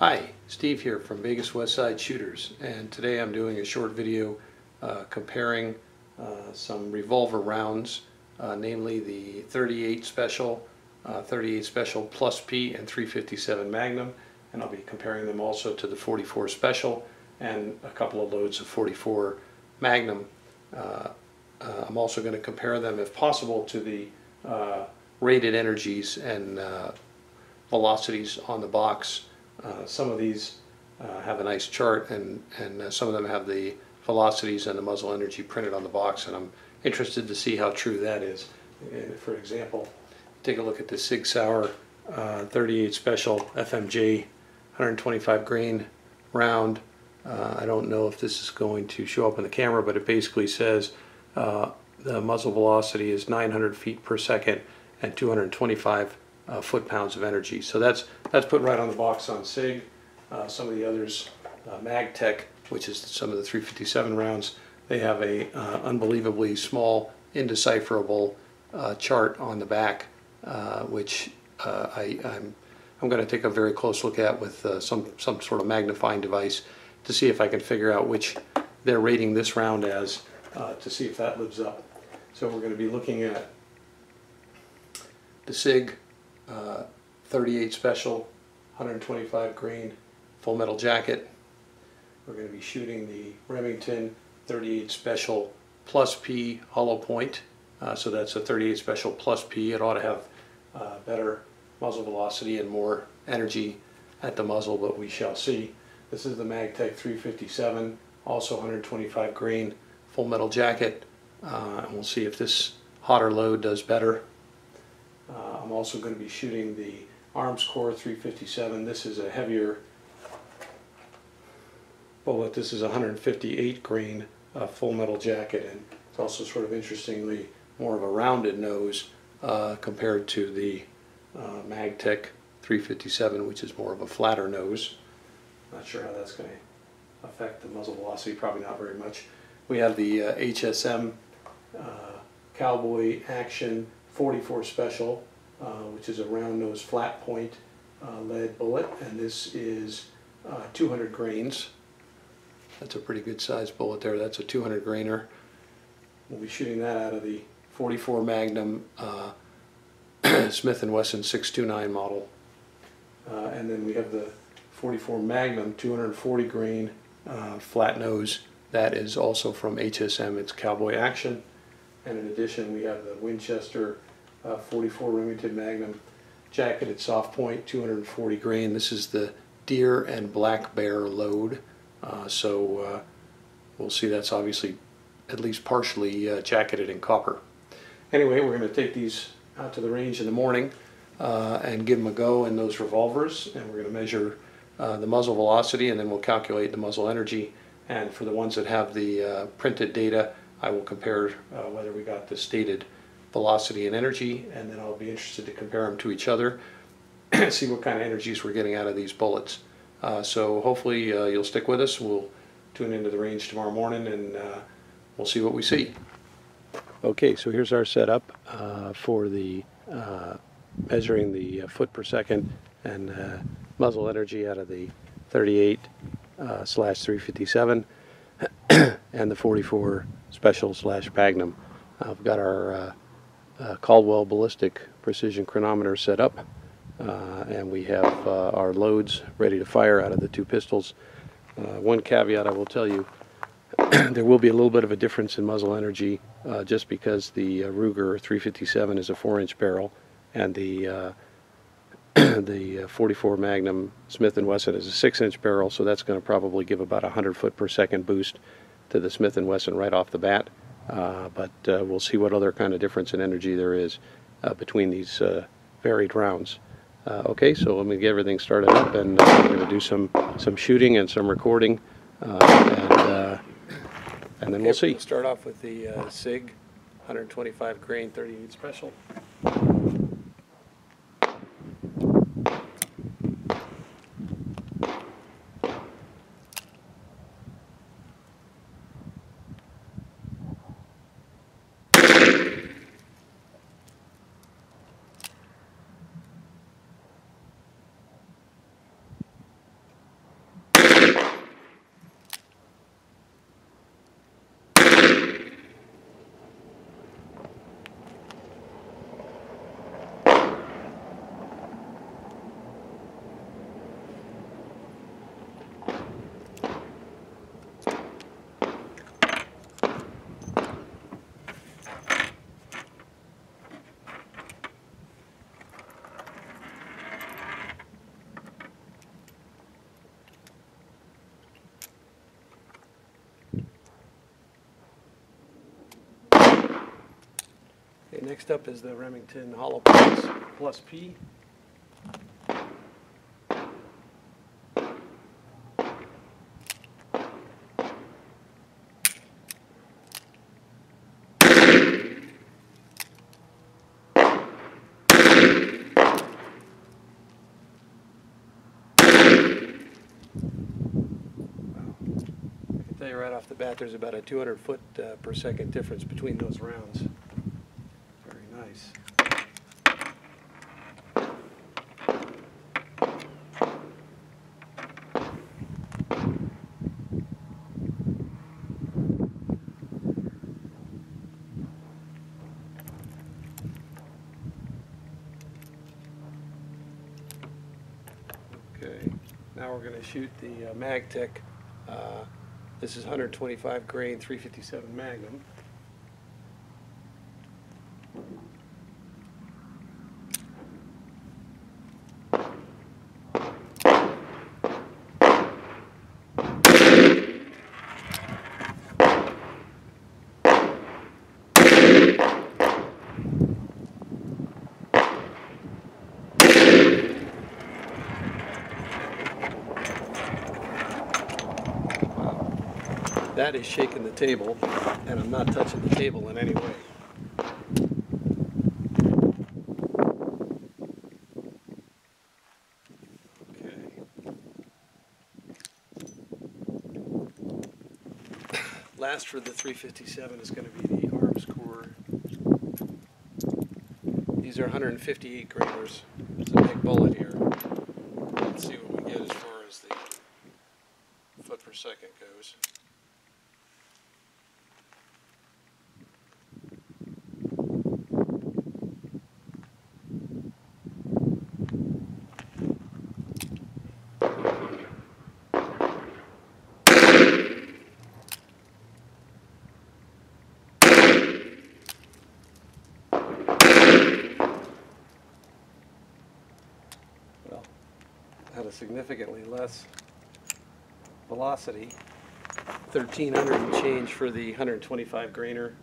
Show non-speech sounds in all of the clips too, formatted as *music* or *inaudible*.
Hi, Steve here from Vegas Westside Shooters, and today I'm doing a short video uh, comparing uh, some revolver rounds, uh, namely the 38 Special, uh, 38 Special Plus P, and 357 Magnum, and I'll be comparing them also to the 44 Special and a couple of loads of 44 Magnum. Uh, uh, I'm also going to compare them, if possible, to the rated energies and velocities on the box. Uh, some of these uh, have a nice chart and, and uh, some of them have the velocities and the muzzle energy printed on the box and I'm interested to see how true that is. And for example, take a look at the Sig Sauer uh, 38 Special FMJ 125 grain round. I don't know if this is going to show up in the camera, but it basically says the muzzle velocity is 900 feet per second and 225 uh, foot-pounds of energy. So that's that's put right on the box on SIG. Uh, some of the others, uh, MagTech, which is some of the 357 rounds, they have a uh, unbelievably small, indecipherable uh, chart on the back, uh, which I, I'm I'm going to take a very close look at with some some sort of magnifying device to see if I can figure out which they're rating this round as to see if that lives up. So we're going to be looking at the SIG uh, 38 Special 125 grain full metal jacket. We're going to be shooting the Remington 38 Special Plus P hollow point. Uh, so that's a 38 Special Plus P. It ought to have uh, better muzzle velocity and more energy at the muzzle, but we shall see. This is the Magtech 357, also 125 grain full metal jacket. Uh, and we'll see if this hotter load does better. I'm also going to be shooting the Arms Armscor 357. This is a heavier bullet. This is 158 grain uh, full metal jacket and it's also sort of interestingly more of a rounded nose uh, compared to the uh, Magtech 357 which is more of a flatter nose. Not sure how that's going to affect the muzzle velocity, probably not very much. We have the uh, HSM uh, Cowboy Action 44 Special, which is a round nose flat point uh, lead bullet, and this is uh, 200 grains. That's a pretty good sized bullet there. That's a 200 grainer. We'll be shooting that out of the 44 Magnum uh, *clears throat* Smith & Wesson 629 model. Uh, and then we have the 44 Magnum 240 grain uh, flat nose. That is also from HSM. It's Cowboy Action. And in addition, we have the Winchester uh, 44 Remington Magnum jacketed soft point 240 grain. This is the deer and black bear load. Uh, so uh, we'll see that's obviously at least partially uh, jacketed in copper. Anyway, we're going to take these out to the range in the morning uh, and give them a go in those revolvers and we're going to measure uh, the muzzle velocity and then we'll calculate the muzzle energy and for the ones that have the uh, printed data I will compare whether we got the stated velocity and energy and then I'll be interested to compare them to each other and *clears throat* see what kind of energies we're getting out of these bullets. Uh, so hopefully uh, you'll stick with us. We'll tune into the range tomorrow morning and we'll see what we see. Okay so here's our setup for the measuring the foot per second and muzzle energy out of the 38 uh, slash 357 *clears throat* and the 44 special slash magnum. Uh, we've got our uh, uh, Caldwell ballistic precision chronometer set up uh, and we have uh, our loads ready to fire out of the two pistols. one caveat I will tell you, *clears throat* there will be a little bit of a difference in muzzle energy just because the Ruger 357 is a 4 inch barrel and the *clears throat* the uh, 44 Magnum Smith & Wesson is a 6-inch barrel, so that's going to probably give about a 100 foot per second boost to the Smith & Wesson right off the bat. Uh, but uh, we'll see what other kind of difference in energy there is uh, between these uh, varied rounds. Uh, okay, so let me get everything started up, and we're going to do some some shooting and some recording, and and then okay, we'll see. Start off with the Sig 125 grain 38 special. Next up is the Remington Hollow Plus, Plus P. I can tell you right off the bat, there's about a 200 foot uh, per second difference between those rounds. Very nice. Okay, shoot the uh, MagTech. Uh, This is 125 grain, 357 Magnum. That is shaking the table, and I'm not touching the table in any way. Okay. Last for the 357 is going to be the Armscor. These are 158 grainers. It's a big bullet here. Let's see what we get as far as the foot per second goes. Well, had a significantly less velocity. 1,300 and change for the 125 grainer.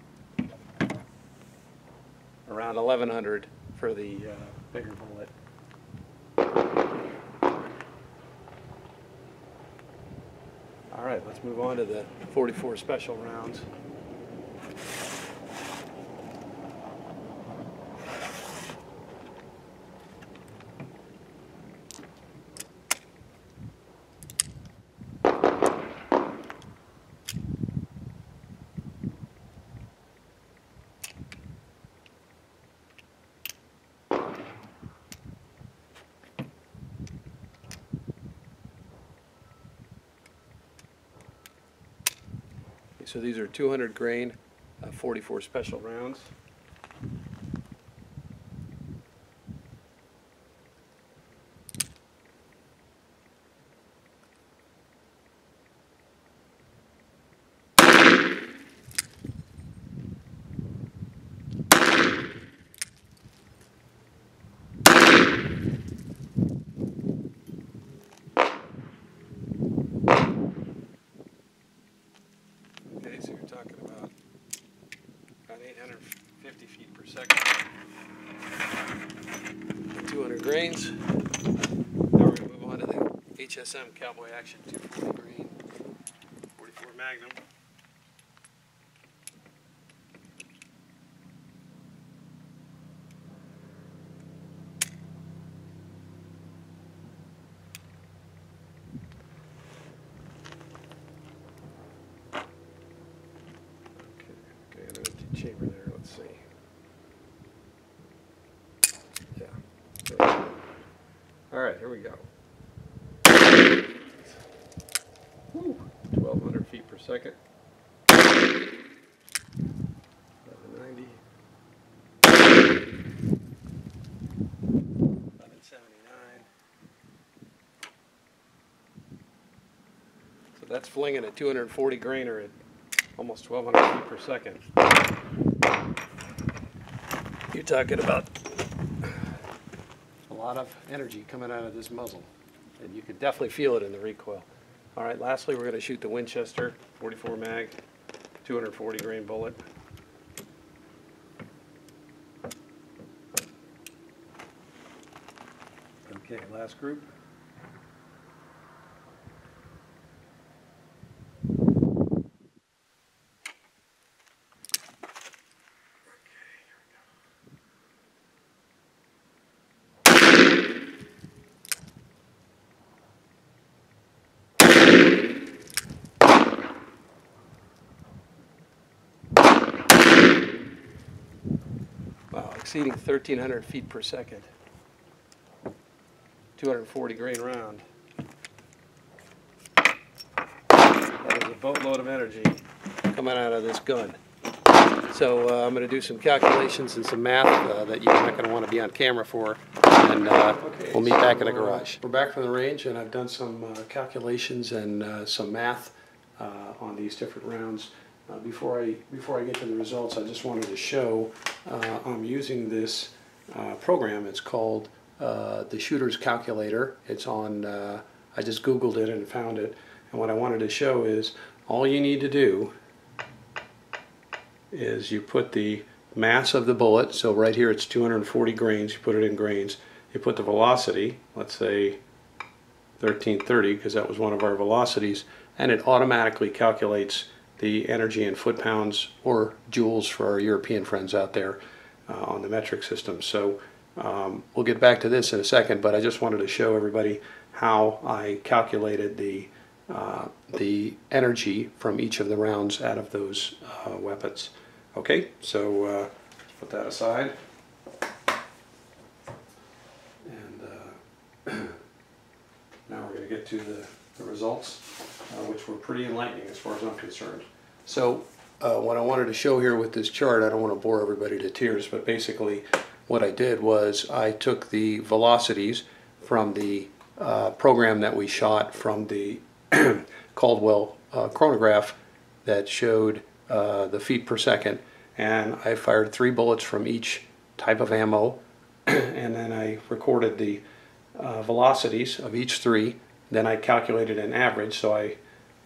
Around 1,100 for the uh, bigger bullet. All right, let's move on to the 44 special rounds. So these are 200 grain, uh, 44 special rounds. Okay, so you're talking about about 850 feet per second. 200 grains. Now we're going to move on to the HSM Cowboy Action 240 grain, 44 Magnum. Okay, okay, an empty chamber there, let's see. Yeah. there. All right, here we go. 1,200 feet per second. 1190. 1179. So that's flinging a 240 grainer at almost 1,200 feet per second. You're talking about lot of energy coming out of this muzzle. And you can definitely feel it in the recoil. All right, lastly, we're going to shoot the Winchester 44 mag, 240 grain bullet. Okay, last group. Exceeding 1,300 feet per second. 240 grain round. That is a boatload of energy coming out of this gun. So uh, I'm going to do some calculations and some math uh, that you're not going to want to be on camera for, and uh, we'll meet back in the garage. We're back from the range, and I've done some uh, calculations and uh, some math uh, on these different rounds. Uh, Before I, before I get to the results, I just wanted to show, uh, I'm using this uh, program, it's called uh, the Shooter's Calculator. It's on, uh, I just Googled it and found it, and what I wanted to show is, all you need to do is you put the mass of the bullet, so right here it's 240 grains, you put it in grains, you put the velocity, let's say 1330 because that was one of our velocities, and it automatically calculates the energy in foot pounds or joules for our European friends out there uh, on the metric system. So um, we'll get back to this in a second, but I just wanted to show everybody how I calculated the uh, the energy from each of the rounds out of those uh, weapons. Okay, so uh, put that aside. And uh, *clears throat* now we're going to get to the, the results, uh, which were pretty enlightening as far as I'm concerned. So uh, what I wanted to show here with this chart, I don't want to bore everybody to tears, but basically what I did was I took the velocities from the uh, program that we shot from the *clears throat* Caldwell uh, chronograph that showed uh, the feet per second, and I fired three bullets from each type of ammo, *clears throat* and then I recorded the uh, velocities of each three. Then I calculated an average, so I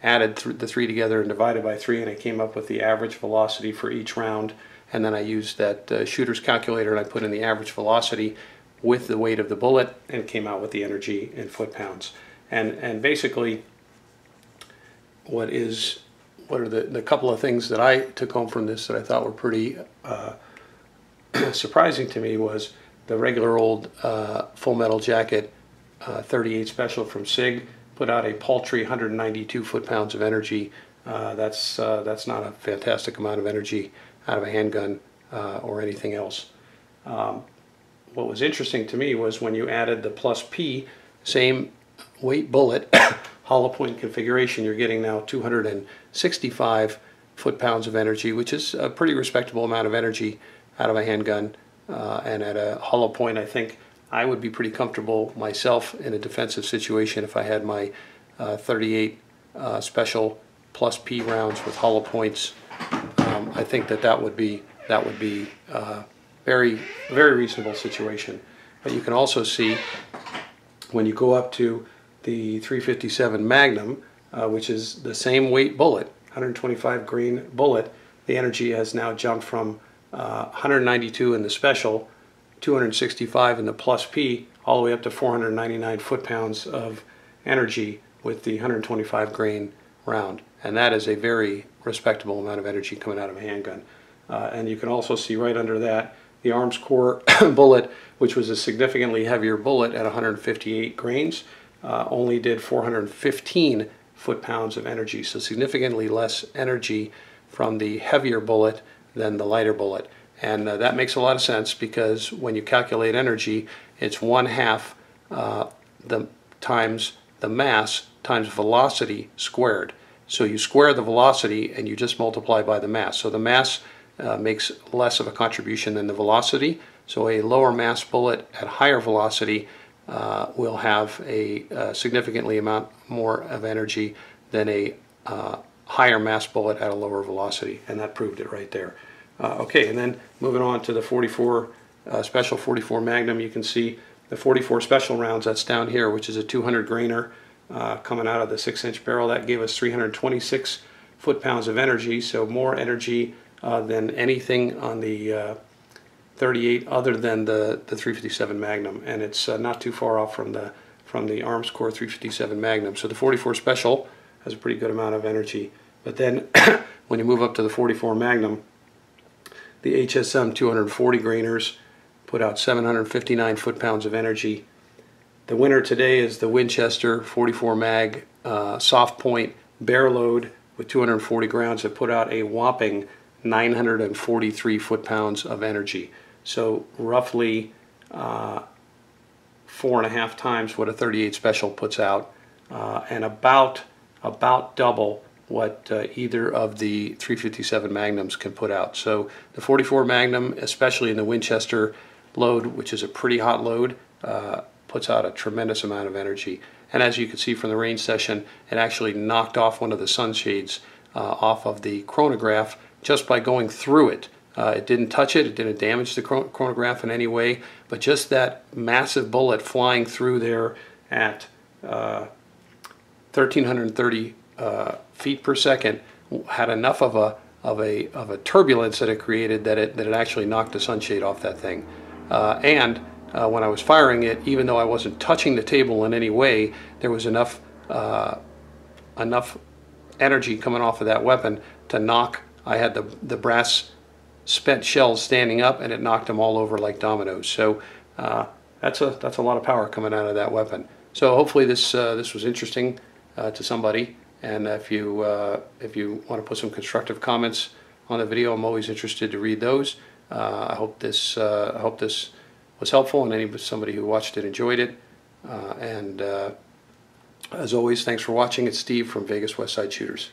added th the three together and divided by three, and I came up with the average velocity for each round. And then I used that uh, shooter's calculator, and I put in the average velocity with the weight of the bullet, and came out with the energy in foot pounds. And and basically, what is what are the, the couple of things that I took home from this that I thought were pretty uh, *clears throat* surprising to me was the regular old uh, Full Metal Jacket uh, 38 Special from SIG put out a paltry 192 foot-pounds of energy. Uh, that's uh, that's not a fantastic amount of energy out of a handgun uh, or anything else. Um, what was interesting to me was when you added the plus P, same weight bullet, *coughs* hollow point configuration, you're getting now 265 foot-pounds of energy, which is a pretty respectable amount of energy out of a handgun. Uh, and at a hollow point, I think I would be pretty comfortable myself in a defensive situation if I had my uh, 38 uh, special plus P rounds with hollow points. Um, I think that that would be that would be uh, very very reasonable situation. But you can also see when you go up to the 357 Magnum, uh, which is the same weight bullet, 125 grain bullet, the energy has now jumped from uh, 192 in the special, 265 in the plus P, all the way up to 499 foot-pounds of energy with the 125 grain round. And that is a very respectable amount of energy coming out of a handgun. Uh, and you can also see right under that the Armscor *coughs* bullet, which was a significantly heavier bullet at 158 grains, uh, only did 415 foot-pounds of energy, so significantly less energy from the heavier bullet than the lighter bullet. And uh, that makes a lot of sense because when you calculate energy, it's one half uh, the times the mass times velocity squared. So you square the velocity and you just multiply by the mass. So the mass uh, makes less of a contribution than the velocity. So a lower mass bullet at higher velocity uh, will have a, a, significantly amount more of energy than a uh, higher mass bullet at a lower velocity, and that proved it right there. Uh, okay, and then moving on to the 44 uh, Special 44 Magnum, you can see the 44 Special rounds that's down here, which is a 200 grainer uh, coming out of the 6-inch barrel. That gave us 326 foot-pounds of energy, so more energy uh, than anything on the 38 other than the, the 357 Magnum, and it's uh, not too far off from the from the Armscor 357 Magnum. So the 44 Special has a pretty good amount of energy, but then *coughs* when you move up to the 44 Magnum, the HSM 240 grainers put out 759 foot-pounds of energy. The winner today is the Winchester 44 mag uh, soft point bear load with 240 grounds that put out a whopping 943 foot-pounds of energy. So roughly uh, four and a half times what a 38 special puts out, uh, and about about double what uh, either of the 357 Magnums can put out. So the 44 Magnum, especially in the Winchester load, which is a pretty hot load, uh, puts out a tremendous amount of energy. And as you can see from the range session, it actually knocked off one of the sunshades uh, off of the chronograph just by going through it. Uh, it didn't touch it, it didn't damage the chronograph in any way, but just that massive bullet flying through there at uh, 1330 uh, feet per second had enough of a of a of a turbulence that it created that it that it actually knocked the sunshade off that thing. Uh, and uh, when I was firing it, even though I wasn't touching the table in any way, there was enough uh, enough energy coming off of that weapon to knock. I had the the brass spent shells standing up, and it knocked them all over like dominoes. So uh, that's a that's a lot of power coming out of that weapon. So hopefully this uh, this was interesting to somebody. And if you uh, if you want to put some constructive comments on the video, I'm always interested to read those. Uh, I hope this uh, I hope this was helpful, and any somebody who watched it enjoyed it. and as always, thanks for watching. It's Steve from Vegas West Side Shooters.